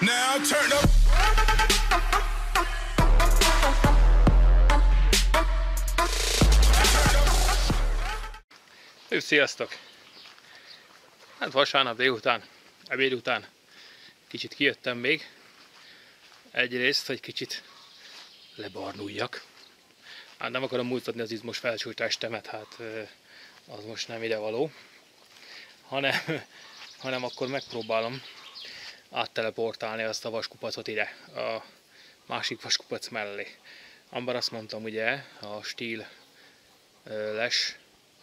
Now turn up. Sziasztok! Hát vasárnap délután, ebéd után kicsit kijöttem még. Egyrészt, hogy kicsit lebarnuljak. Hát nem akarom mutatni az izmos felcsújtástemet, hát ö, az most nem ide való. Hanem, hanem akkor megpróbálom átteleportálni azt a vaskupacot ide, a másik vaskupac mellé. Amber azt mondtam ugye, a stíl les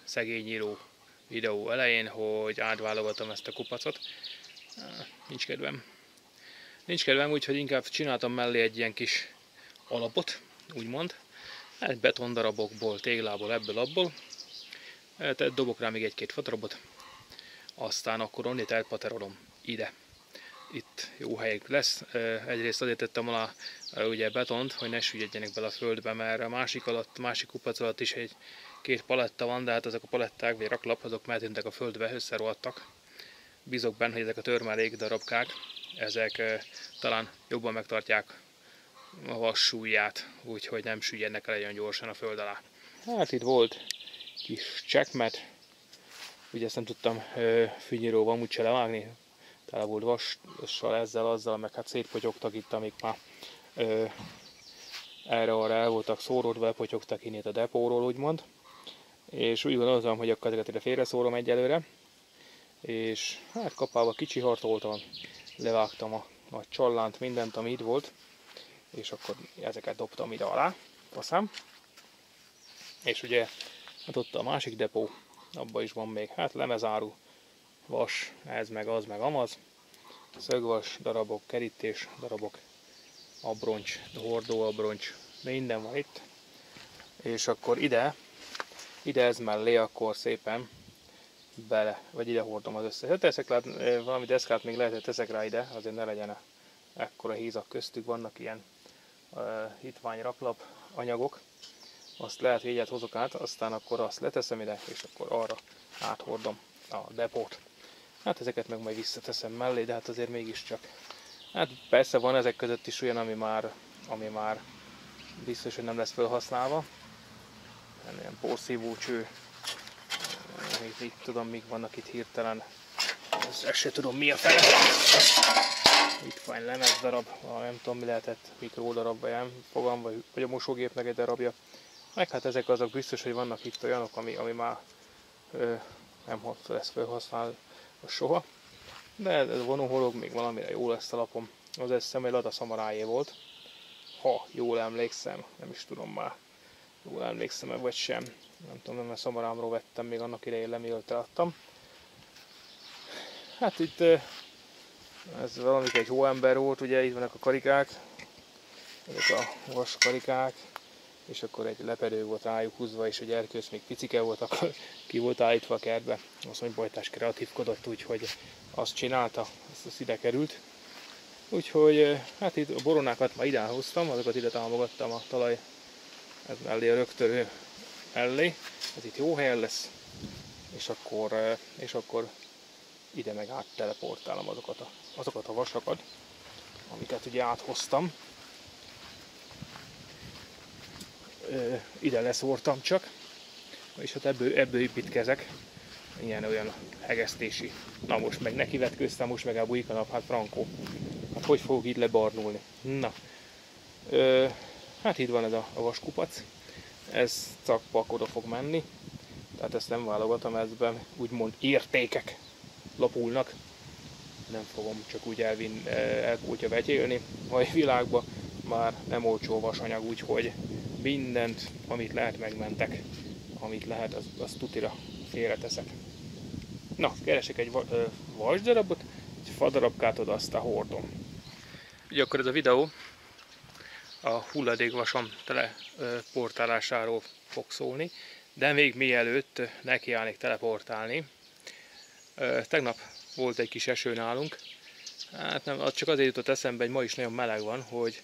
szegényíró videó elején, hogy átválogatom ezt a kupacot. Nincs kedvem. Nincs kedvem, úgyhogy inkább csináltam mellé egy ilyen kis alapot, úgymond. Egy betondarabokból, téglából, ebből, abból. Eh, Tehát dobok rá még egy-két fadarabot. Aztán akkor onnit elpaterolom ide. Itt jó helyek lesz. Egyrészt azért tettem eh, ugye betont, hogy ne süllyedjenek bele a földbe, mert a másik alatt, másik kupac alatt is egy két paletta van, de hát ezek a paletták vagy raklap, azok eltűntek a földbe, összerohadtak. Bízok benne, hogy ezek a törmelék darabkák, ezek talán jobban megtartják a vas súlyát, úgyhogy nem süllyednek el olyan gyorsan a föld alá. Hát itt volt kis csekmet, ugye ezt nem tudtam ö, fűnyíróval úgyse levágni, tele volt vassal, ezzel, azzal, meg hát szétpotyogtak itt, amik már ö, erre-arra el voltak szóródva, elpotyogtak innét a depóról, úgymond. És úgy gondoltam, hogy akkor ezeket ide félre szórom egyelőre. És hát kapába kicsi hartoltam, levágtam a, a csallánt, mindent, ami itt volt. És akkor ezeket dobtam ide alá, faszám. És ugye, hát ott a másik depó, abban is van még, hát lemezáru, vas, ez meg az meg amaz, szögvas darabok, kerítés darabok, abroncs, hordó abroncs, minden van itt. És akkor ide, ide ez mellé akkor szépen bele, vagy ide hordom az összes. Hát teszek eh, valami deszkát még lehet, hogy teszek rá ide, azért ne legyen ekkora hízak köztük, vannak ilyen uh, hitványraklap anyagok. Azt lehet, hogy egyet hozok át, aztán akkor azt leteszem ide, és akkor arra áthordom a depót. Hát ezeket meg majd visszateszem mellé, de hát azért mégiscsak. Hát persze van ezek között is olyan, ami már, ami már biztos, hogy nem lesz felhasználva. Ilyen porszívó cső. Mit, mit tudom, mik vannak itt hirtelen. Ezt se tudom mi a fele. Itt van lemez darab, nem tudom mi lehetett, mikró darab, vagy nem fogam, vagy, vagy a mosógépnek egy darabja. Meg hát ezek azok biztos, hogy vannak itt olyanok, ami, ami már ö, nem lesz felhasználva soha. De ez a vonóhorog még valamire jó lesz a lapom. Az ez hiszem, egy Lada Samarájé volt. Ha jól emlékszem, nem is tudom már. Jól emlékszem-e vagy sem. Nem tudom, a szamarámról vettem még annak idején leméltre adtam. Hát itt ez valamik egy hóember volt, ugye itt vannak a karikák. Ezek a vas karikák és akkor egy lepedő volt rájuk húzva, és egy erkősz még picike volt, akkor ki volt állítva a kertbe. Azt mondja, Bajtás kreatívkodott, úgyhogy azt csinálta, azt, azt ide került. Úgyhogy hát itt a boronákat már ide hoztam, azokat ide támogattam a talaj ez mellé a rögtörő mellé. Ez itt jó helyen lesz, és akkor, és akkor ide meg át teleportálom azokat a, azokat a vasakat, amiket ugye áthoztam. Ö, ide leszórtam csak, és hát ebből, ebből építkezek, ilyen olyan hegesztési. Na most meg nekivetkőztem, most meg a bujik a nap, hát frankó. Hát hogy fogok így lebarnulni? Na, Ö, hát itt van ez a, a vaskupac, ez cakpak oda fog menni, tehát ezt nem válogatom, ezben úgymond értékek lapulnak. Nem fogom csak úgy elvin, elkútja vetyélni. A világban már nem olcsó vasanyag, úgyhogy mindent, amit lehet, megmentek. Amit lehet, az, az tutira félreteszek. Na, keresek egy vasdarabot, egy fadarabkát oda, aztán hordom. Ugye akkor ez a videó a hulladékvasom tele ö, portálásáról fog szólni, de még mielőtt nekiállnék teleportálni, tegnap volt egy kis eső nálunk, hát nem, csak azért jutott eszembe, hogy ma is nagyon meleg van, hogy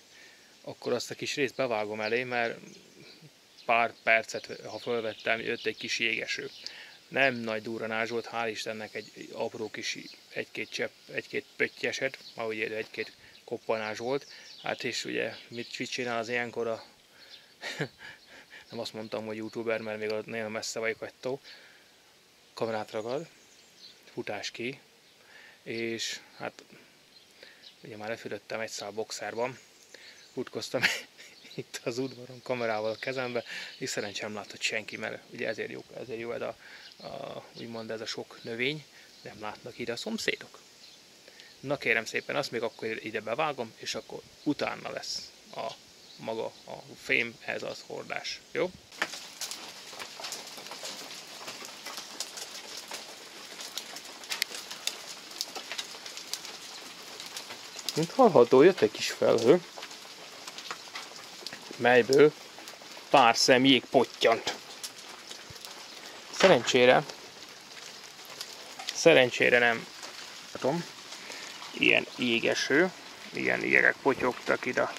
akkor azt a kis részt bevágom elé, mert pár percet, ha fölvettem, jött egy kis jégeső. Nem nagy duranás volt, hál' Istennek egy apró kis, egy-két csepp, egy-két pöttyeset, ahogy egy-két koppanás volt. Hát és ugye mit, mit csinál az ilyenkor a nem azt mondtam, hogy youtuber, mert még nagyon messze vagyok attól. Kamerát ragad, futás ki, és hát ugye már lefürödtem egy szál boxerban, futkoztam itt az udvaron kamerával a kezembe, és szerencsém látott senki, mert ugye ezért jó, ezért jó ez a, a, úgymond ez a sok növény, nem látnak ide a szomszédok. Na kérem szépen, azt még akkor ide bevágom, és akkor utána lesz a maga a fém, ez az hordás. Jó? Mint hallható, jött egy kis felhő, melyből pár szem jég pottyant. Szerencsére, szerencsére nem tudom, ilyen égeső, ilyen jégek potyogtak ide.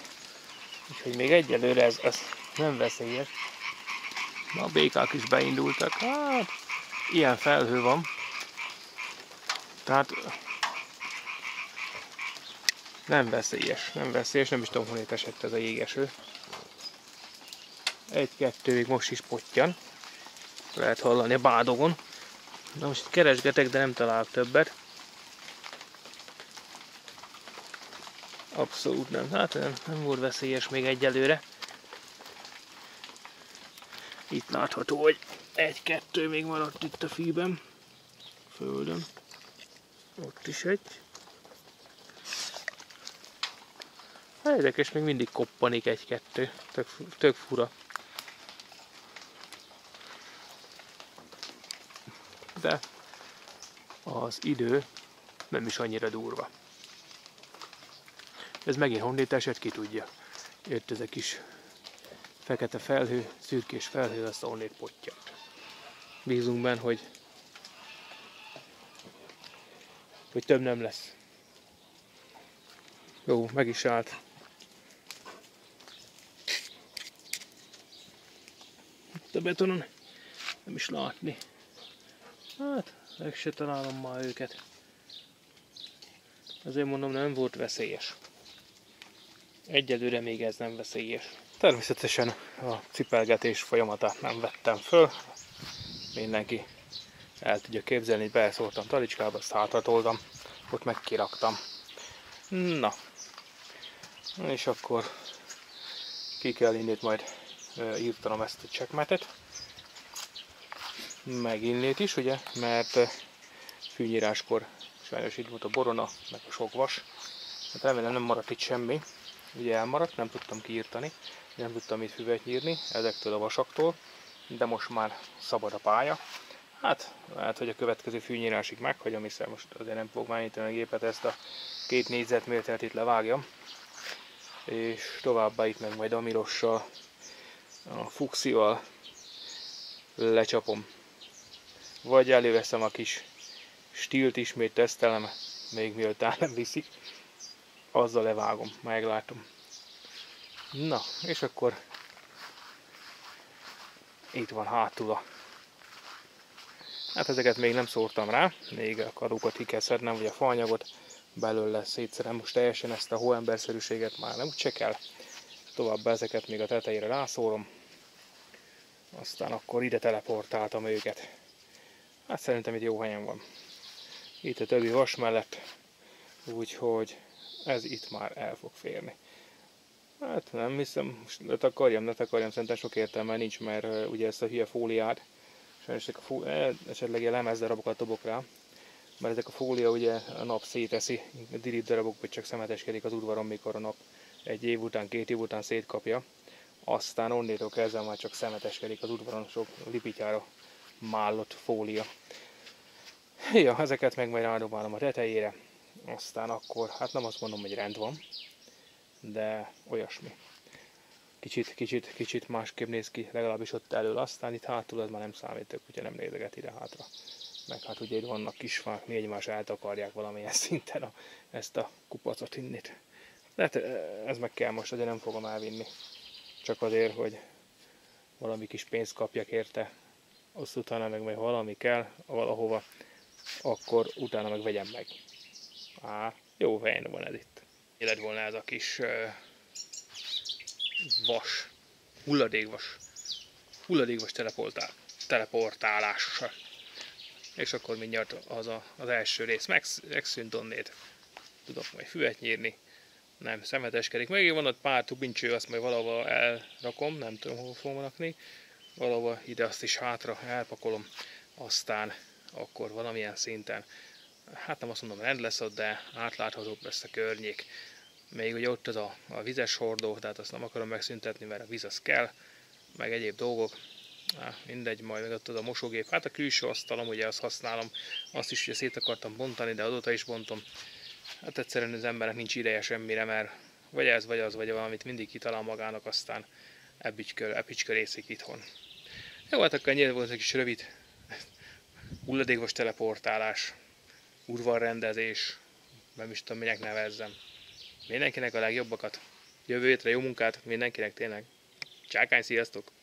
Úgyhogy még egyelőre ez, ez nem veszélyes. Na, a békák is beindultak. Hát, ilyen felhő van. Tehát nem veszélyes, nem veszélyes, nem is tudom, honnét esett ez a jégeső. Egy-kettő még most is pottyan. Lehet hallani a bádogon. Na most keresgetek, de nem találok többet. Abszolút nem. Hát nem, nem volt veszélyes még egyelőre. Itt látható, hogy egy-kettő még maradt itt a fűben. Földön. Ott is egy. Érdekes, még mindig koppanik egy-kettő. Tök, tök fura. De az idő nem is annyira durva. Ez megint honnét esett, ki tudja. Jött ez a kis fekete felhő, szürkés felhő, azt a honnét potja. Bízunk benne, hogy, hogy több nem lesz. Jó, meg is állt. Itt a betonon nem is látni. Hát, meg se találom már őket. Azért mondom, nem volt veszélyes. Egyelőre még ez nem veszélyes. Természetesen a cipelgetés folyamatát nem vettem föl. Mindenki el tudja képzelni, hogy beleszóltam talicskába, azt hátratoltam, ott megkiraktam. Na, és akkor ki kell innét majd írtanom ezt a csekmetet. Meg innét is, ugye, mert fűnyíráskor sajnos itt volt a borona, meg a sok vas. Hát remélem nem maradt itt semmi ugye elmaradt, nem tudtam kiírtani, nem tudtam itt füvet nyírni ezektől a vasaktól, de most már szabad a pálya. Hát, lehet, hogy a következő fűnyírásig meghagyom, hiszen most azért nem fogok már a gépet, ezt a két négyzetmétert itt levágjam. És továbbá itt meg majd a mirossal, a fuxival lecsapom. Vagy előveszem a kis stilt ismét tesztelem, még mielőtt el nem viszik azzal levágom, meglátom. Na, és akkor itt van hátul a... Hát ezeket még nem szórtam rá, még a kadókat ki kell szednem, vagy a faanyagot belőle szétszerem. Most teljesen ezt a hóemberszerűséget már nem úgyse kell. Továbbá ezeket még a tetejére rászórom. Aztán akkor ide teleportáltam őket. Hát szerintem itt jó helyen van. Itt a többi vas mellett. Úgyhogy ez itt már el fog férni. Hát nem hiszem, most ne takarjam, ne takarjam, szerintem sok értelme nincs, mert ugye ezt a hülye fóliát, sajnos a fó, eh, esetleg ilyen lemezdarabokat dobok rá, mert ezek a fólia ugye a nap széteszi, a darabok, hogy csak szemeteskedik az udvaron, mikor a nap egy év után, két év után szétkapja, aztán onnétól kezdve már csak szemeteskedik az udvaron sok lipityára mállott fólia. Ja, ezeket meg majd rádobálom a tetejére, aztán akkor, hát nem azt mondom, hogy rend van, de olyasmi. Kicsit, kicsit, kicsit másképp néz ki, legalábbis ott elől, aztán itt hátul ez már nem számít, a kutya nem nézeget ide hátra. Meg hát ugye itt vannak kisfák, mi egymás eltakarják valamilyen szinten a, ezt a kupacot innit. De hát ez meg kell most, de nem fogom elvinni. Csak azért, hogy valami kis pénzt kapjak érte, azt utána meg majd valami kell valahova, akkor utána meg vegyem meg. Á, jó helyen van ez itt. Élet volna ez a kis uh, vas, hulladékvas, hulladékvas teleportál, teleportálással. És akkor mindjárt az a, az első rész megsz, megszűnt onnét. Tudok majd füvet nyírni, nem szemeteskedik. Még van ott pár tubincső, azt majd valahol elrakom, nem tudom hol fogom rakni. Valahol ide azt is hátra elpakolom, aztán akkor valamilyen szinten, hát nem azt mondom rend lesz ott, de átláthatóbb lesz a környék. Még ugye ott az a, a vizes hordó, tehát azt nem akarom megszüntetni, mert a víz az kell, meg egyéb dolgok. Há, mindegy, majd meg ott az a mosógép. Hát a külső asztalom, ugye azt használom, azt is ugye szét akartam bontani, de azóta is bontom. Hát egyszerűen az embernek nincs ideje semmire, mert vagy ez, vagy az, vagy valamit mindig kitalál magának, aztán ebbicskör, ebbicskör részik itthon. Jó, hát akkor ennyire volt egy kis rövid hulladékos teleportálás, urvarrendezés, nem is tudom, minek nevezzem. Mindenkinek a legjobbakat. Jövő hétre jó munkát, mindenkinek tényleg. Csákány, sziasztok!